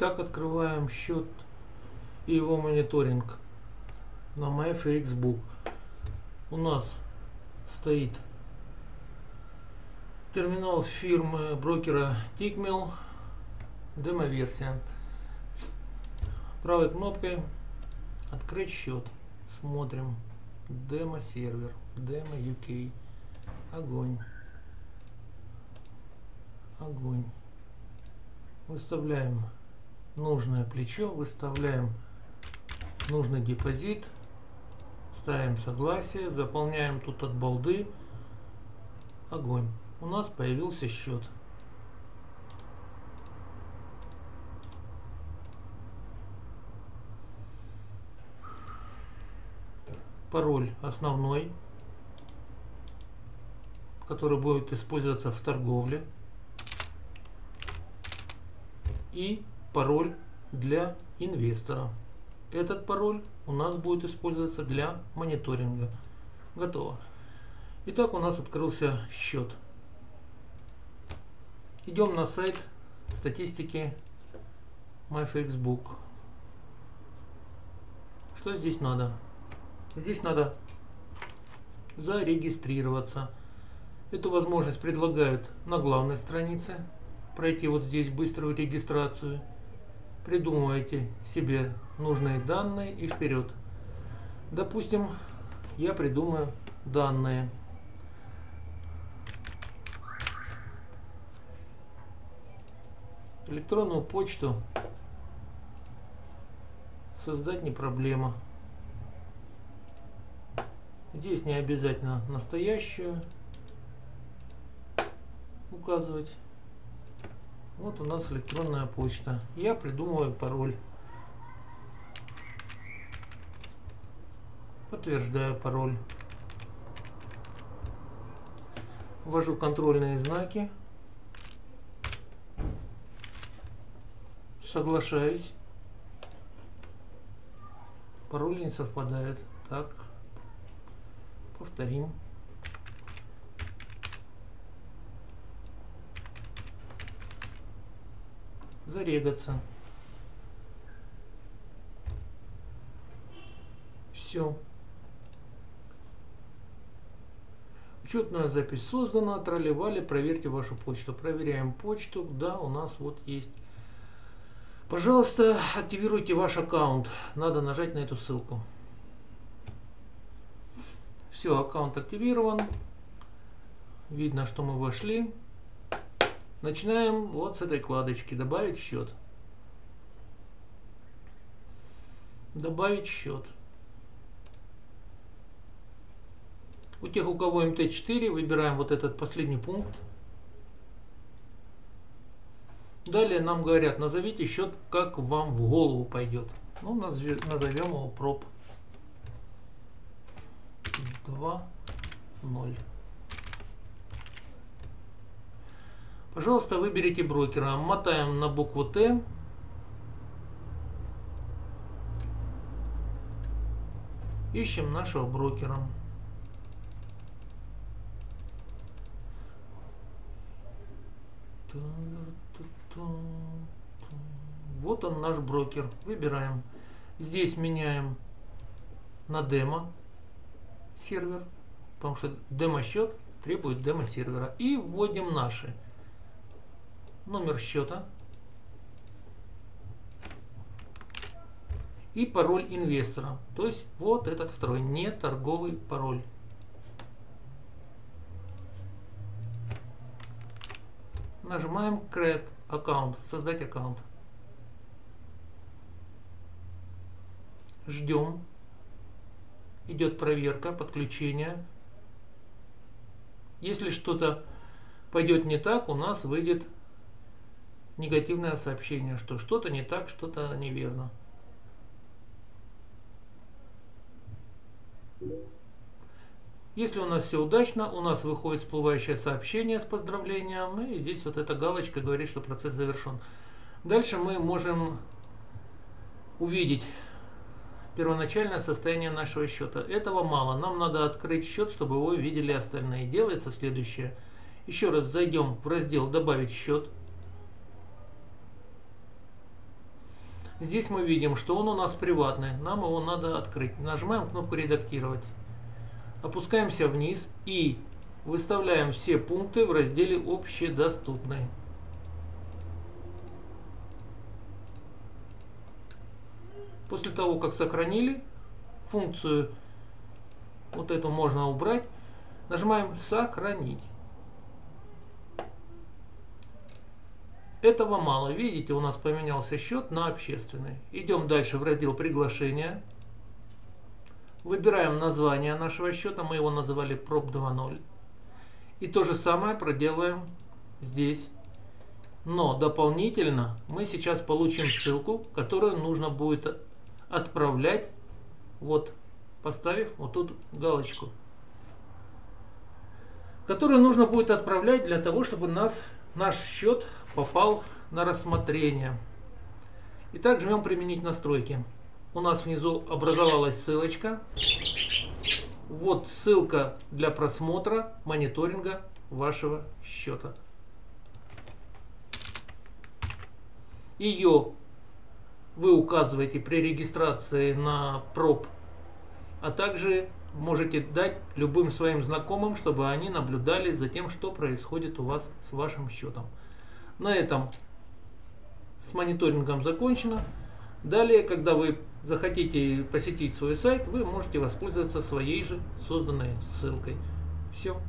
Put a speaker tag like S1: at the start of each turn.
S1: Итак, открываем счет и его мониторинг на MyFXBook. У нас стоит терминал фирмы брокера Tickmill, демо-версия. Правой кнопкой открыть счет. Смотрим. Демо-сервер. Демо UK. Огонь. Огонь. Выставляем нужное плечо, выставляем нужный депозит, ставим согласие, заполняем тут от балды. Огонь. У нас появился счет. Пароль основной, который будет использоваться в торговле. И пароль для инвестора. Этот пароль у нас будет использоваться для мониторинга. Готово. Итак, у нас открылся счет. Идем на сайт статистики MyFacebook. Что здесь надо? Здесь надо зарегистрироваться. Эту возможность предлагают на главной странице. Пройти вот здесь быструю регистрацию придумывайте себе нужные данные и вперед. Допустим, я придумаю данные. Электронную почту создать не проблема. Здесь не обязательно настоящую указывать. Вот у нас электронная почта. Я придумываю пароль. Подтверждаю пароль. Ввожу контрольные знаки. Соглашаюсь. Пароль не совпадает. Так. Повторим. Зарегаться. Все. Учетная запись создана, тролливали, проверьте вашу почту. Проверяем почту, да, у нас вот есть. Пожалуйста, активируйте ваш аккаунт. Надо нажать на эту ссылку. Все, аккаунт активирован. Видно, что мы вошли. Начинаем вот с этой кладочки. Добавить счет. Добавить счет. У тех, у кого МТ4, выбираем вот этот последний пункт. Далее нам говорят, назовите счет, как вам в голову пойдет. Ну, назовем его проб 2, 0. Пожалуйста, выберите брокера. Мотаем на букву Т. Ищем нашего брокера. Вот он наш брокер. Выбираем. Здесь меняем на демо сервер, потому что демо счет требует демо сервера. И вводим наши номер счета и пароль инвестора. То есть вот этот второй, не торговый пароль. Нажимаем Create аккаунт, создать аккаунт. Ждем. Идет проверка, подключение. Если что-то пойдет не так, у нас выйдет негативное сообщение, что что-то не так, что-то неверно. Если у нас все удачно, у нас выходит всплывающее сообщение с поздравлением, и здесь вот эта галочка говорит, что процесс завершен. Дальше мы можем увидеть первоначальное состояние нашего счета. Этого мало, нам надо открыть счет, чтобы его видели остальные. Делается следующее. Еще раз зайдем в раздел «Добавить счет». Здесь мы видим, что он у нас приватный. Нам его надо открыть. Нажимаем кнопку «Редактировать». Опускаемся вниз и выставляем все пункты в разделе «Общедоступный». После того, как сохранили функцию, вот эту можно убрать, нажимаем «Сохранить». Этого мало. Видите, у нас поменялся счет на общественный. Идем дальше в раздел «Приглашения». Выбираем название нашего счета. Мы его называли проб 2.0. И то же самое проделаем здесь. Но дополнительно мы сейчас получим ссылку, которую нужно будет отправлять, вот поставив вот тут галочку, которую нужно будет отправлять для того, чтобы нас, наш счет попал на рассмотрение. Итак, жмем «Применить настройки». У нас внизу образовалась ссылочка. Вот ссылка для просмотра мониторинга вашего счета. Ее вы указываете при регистрации на проб, а также можете дать любым своим знакомым, чтобы они наблюдали за тем, что происходит у вас с вашим счетом. На этом с мониторингом закончено. Далее, когда вы захотите посетить свой сайт, вы можете воспользоваться своей же созданной ссылкой. Все.